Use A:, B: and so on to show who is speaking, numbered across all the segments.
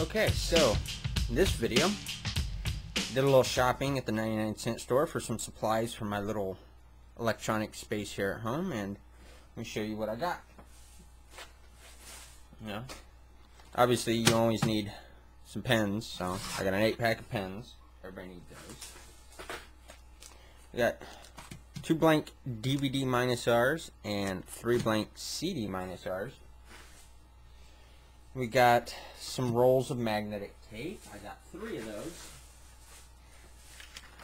A: Okay, so in this video, did a little shopping at the 99 cent store for some supplies for my little electronic space here at home, and let me show you what I got. Know, obviously you always need some pens, so I got an 8 pack of pens. Everybody needs those. We got two blank DVD minus R's and three blank CD minus R's. We got some rolls of magnetic tape. I got three of those.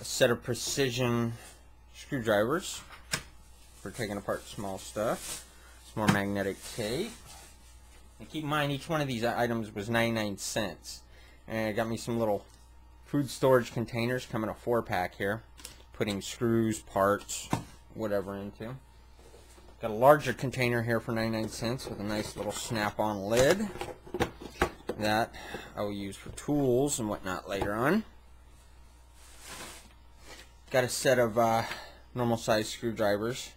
A: A set of precision screwdrivers for taking apart small stuff. Some more magnetic tape. And keep in mind, each one of these items was 99 cents. And I got me some little food storage containers come in a four pack here. Putting screws, parts, whatever into. Got a larger container here for 99 cents with a nice little snap-on lid. That I will use for tools and whatnot later on. Got a set of uh, normal size screwdrivers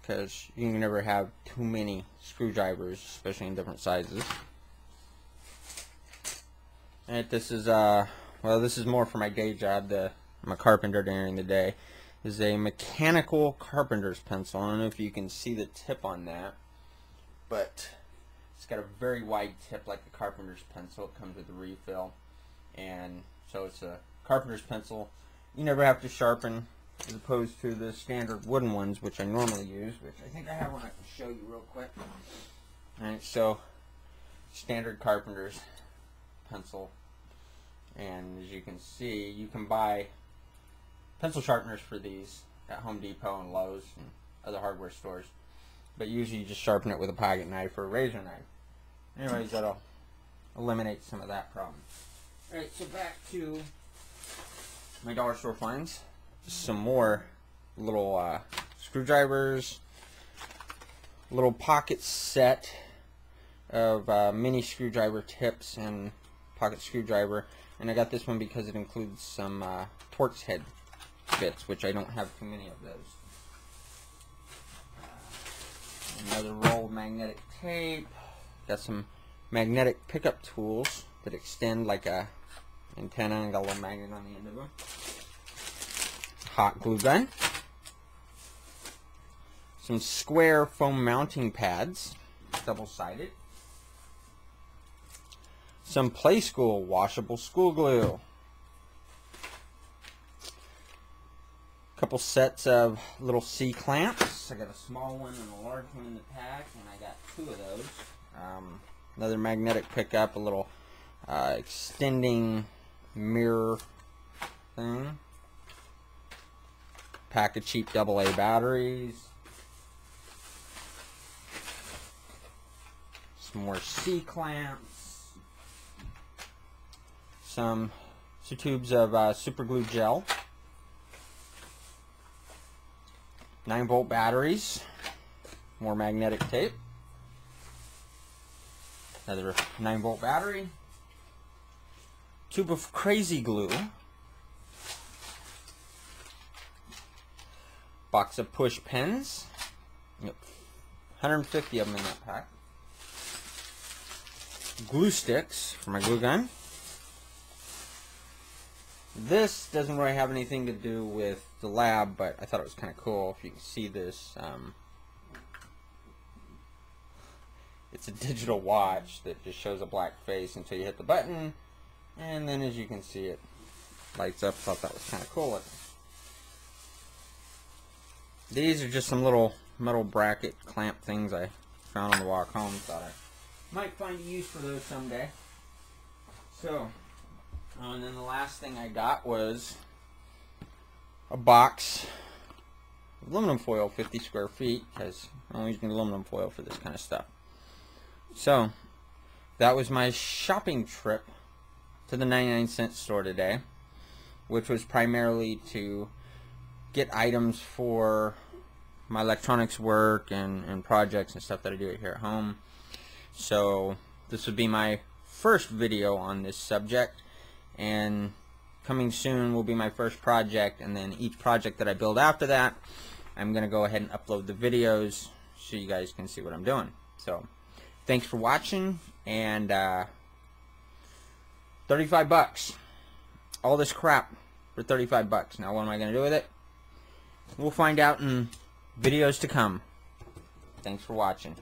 A: because you can never have too many screwdrivers, especially in different sizes. And this is, uh, well, this is more for my day job. The, I'm a carpenter during the day is a mechanical carpenter's pencil. I don't know if you can see the tip on that, but it's got a very wide tip like the carpenter's pencil. It comes with a refill, and so it's a carpenter's pencil. You never have to sharpen as opposed to the standard wooden ones, which I normally use, which I think I have one I can show you real quick. Alright, so standard carpenter's pencil. And as you can see, you can buy pencil sharpeners for these at Home Depot and Lowe's and other hardware stores. But usually you just sharpen it with a pocket knife or a razor knife. Anyways, that'll eliminate some of that problem. Alright, so back to my dollar store finds. Some more little uh, screwdrivers, little pocket set of uh, mini screwdriver tips and pocket screwdriver. And I got this one because it includes some uh, Torx head bits, which I don't have too many of those. Another roll of magnetic tape. Got some magnetic pickup tools that extend like a antenna and got a little magnet on the end of them. Hot glue gun. Some square foam mounting pads, double-sided. Some Playskool washable school glue. Couple sets of little C-clamps. I got a small one and a large one in the pack, and I got two of those. Um, another magnetic pickup, a little uh, extending mirror thing. Pack of cheap AA batteries. Some more C-clamps. Some two tubes of uh, super glue gel. 9 volt batteries, more magnetic tape, another 9 volt battery, tube of crazy glue, box of push pens, yep. 150 of them in that pack, glue sticks for my glue gun, this doesn't really have anything to do with the lab, but I thought it was kind of cool. If you can see this, um, it's a digital watch that just shows a black face until you hit the button, and then as you can see, it lights up. Thought that was kind of cool. These are just some little metal bracket clamp things I found on the walk home. Thought I might find a use for those someday. So, and then the last thing I got was a box of aluminum foil 50 square feet because I'm only using aluminum foil for this kind of stuff. So that was my shopping trip to the 99 cent store today which was primarily to get items for my electronics work and, and projects and stuff that I do here at home. So this would be my first video on this subject and coming soon will be my first project and then each project that I build after that I'm gonna go ahead and upload the videos so you guys can see what I'm doing so thanks for watching and uh, 35 bucks. All this crap for 35 bucks. Now what am I going to do with it? We'll find out in videos to come. Thanks for watching.